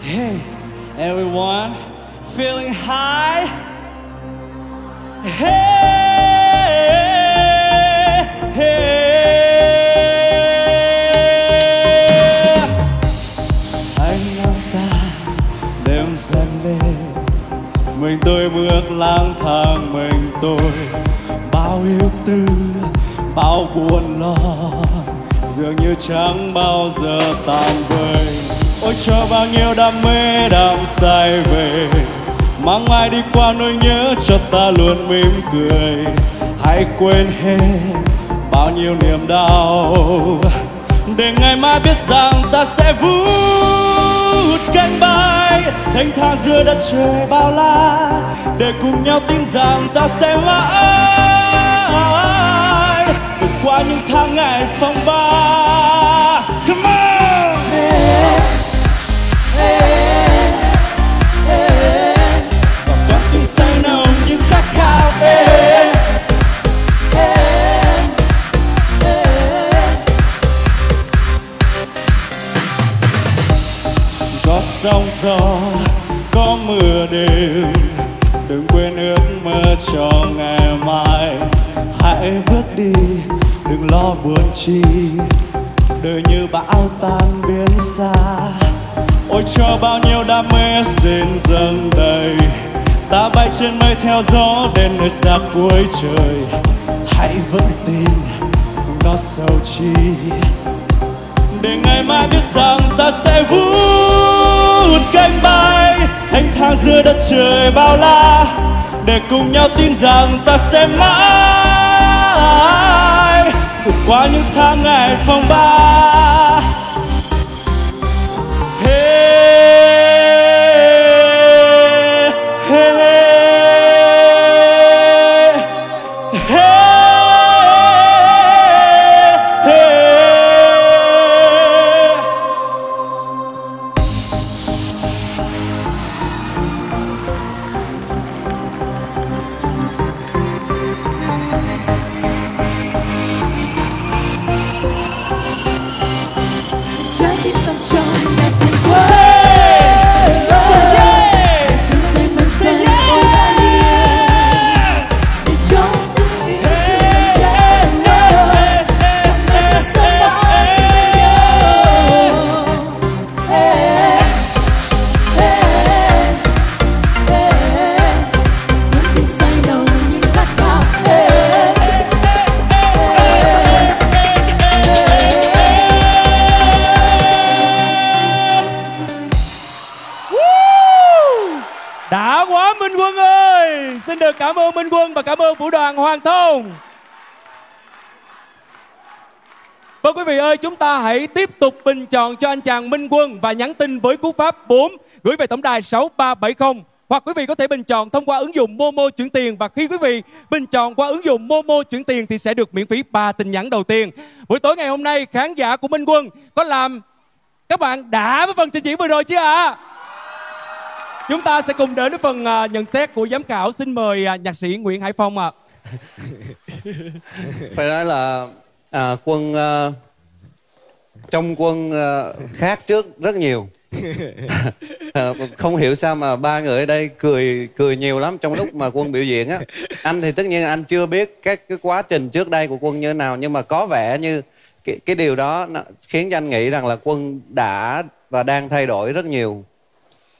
Hey, everyone, feeling high? Hey, hey. Anh ngắm ta đêm dần lên mình tôi bước lang thang mình tôi bao yêu tư bao buồn lo dường như chẳng bao giờ tạm vơi ôi cho bao nhiêu đam mê đam say về. Mang ai đi qua nỗi nhớ cho ta luôn mỉm cười. Hãy quên hết bao nhiêu niềm đau. Để ngày mai biết rằng ta sẽ vút cánh bay. Thanh thang giữa đất trời bao la. Để cùng nhau tin rằng ta sẽ mãi. Vượt qua những tháng ngày phong gió, có mưa đêm đừng quên ước mơ cho ngày mai. Hãy bước đi, đừng lo buồn chi. Đời như bão tan biến xa. Ôi, cho bao nhiêu đam mê xin dâng đầy. Ta bay trên mây theo gió đến nơi xa cuối trời. Hãy vững tin nó sầu chi. Để ngày mai biết rằng ta sẽ vui bay thang giữa đất trời bao la, để cùng nhau tin rằng ta sẽ mãi vượt qua những tháng ngày phong ba. Đã quá Minh Quân ơi Xin được cảm ơn Minh Quân và cảm ơn Vũ đoàn Hoàng Thông Vâng quý vị ơi, chúng ta hãy tiếp tục bình chọn cho anh chàng Minh Quân và nhắn tin với cú pháp 4 gửi về tổng đài 6370 hoặc quý vị có thể bình chọn thông qua ứng dụng Momo chuyển tiền và khi quý vị bình chọn qua ứng dụng Momo chuyển tiền thì sẽ được miễn phí 3 tin nhắn đầu tiên. Buổi tối ngày hôm nay khán giả của Minh Quân có làm các bạn đã với phần trình diễn vừa rồi chưa ạ? Chúng ta sẽ cùng đến với phần à, nhận xét của giám khảo. Xin mời à, nhạc sĩ Nguyễn Hải Phong ạ. phải nói là à, quân à, trong quân à, khác trước rất nhiều À, không hiểu sao mà ba người ở đây cười cười nhiều lắm trong lúc mà quân biểu diễn á anh thì tất nhiên anh chưa biết các cái quá trình trước đây của quân như thế nào nhưng mà có vẻ như cái, cái điều đó nó khiến cho anh nghĩ rằng là quân đã và đang thay đổi rất nhiều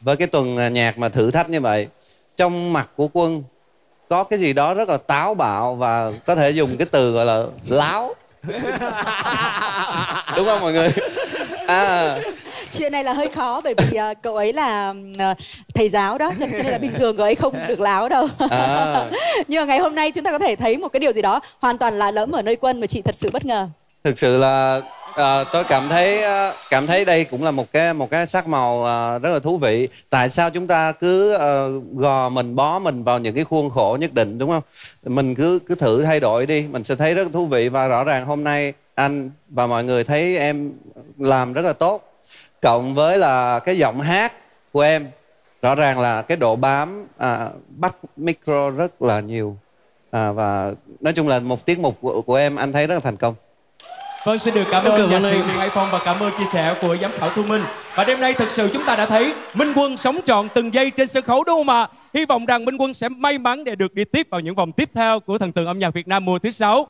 với cái tuần à, nhạc mà thử thách như vậy trong mặt của quân có cái gì đó rất là táo bạo và có thể dùng cái từ gọi là láo. Đúng không mọi người? À. Chuyện này là hơi khó bởi vì à, cậu ấy là à, thầy giáo đó cho nên là bình thường cậu ấy không được láo đâu. À. nhưng mà ngày hôm nay chúng ta có thể thấy một cái điều gì đó hoàn toàn lạ lẫm ở nơi quân mà chị thật sự bất ngờ. Thực sự là à, tôi cảm thấy ờ, cảm thấy đây cũng là một cái một cái sắc màu à, rất là thú vị. Tại sao chúng ta cứ à, gò mình bó mình vào những cái khuôn khổ nhất định đúng không? Mình cứ cứ thử thay đổi đi mình sẽ thấy rất là thú vị. Và rõ ràng hôm nay anh và mọi người thấy em làm rất là tốt cộng với là cái giọng hát của em. Rõ ràng là cái độ bám à, bắt micro rất là nhiều. À, và nói chung là một tiết mục của, của em anh thấy rất là thành công. Vâng, xin được cảm ơn cảm nhạc ơn sĩ anh. Nguyễn Hải Phong và cảm ơn chia sẻ của giám khảo Thu Minh. Và đêm nay thực sự chúng ta đã thấy Minh Quân sống trọn từng giây trên sân khấu đúng không ạ? Hy vọng rằng Minh Quân sẽ may mắn để được đi tiếp vào những vòng tiếp theo của thần tượng âm nhạc Việt Nam mùa thứ sáu.